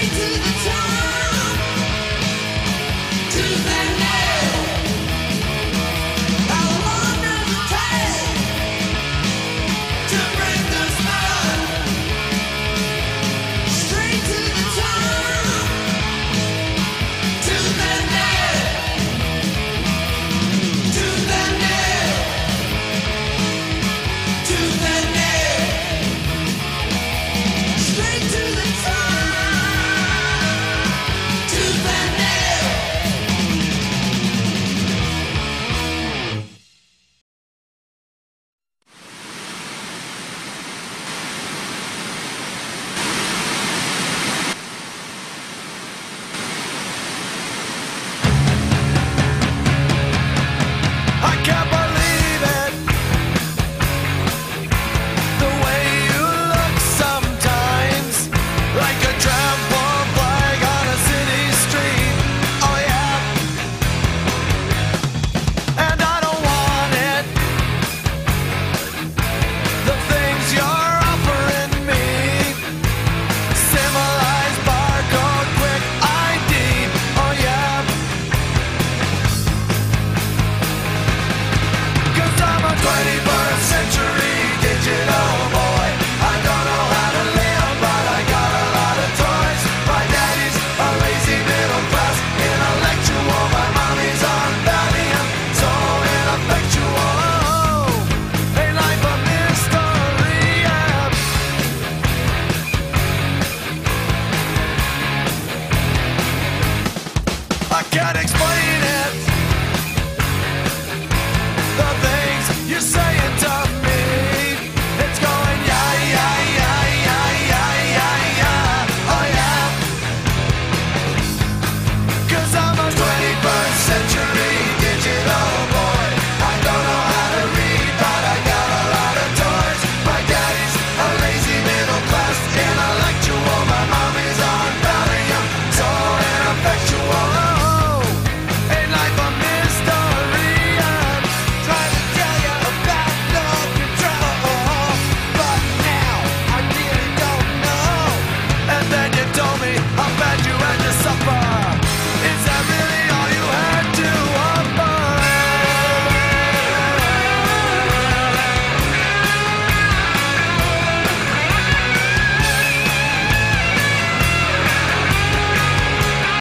To the top.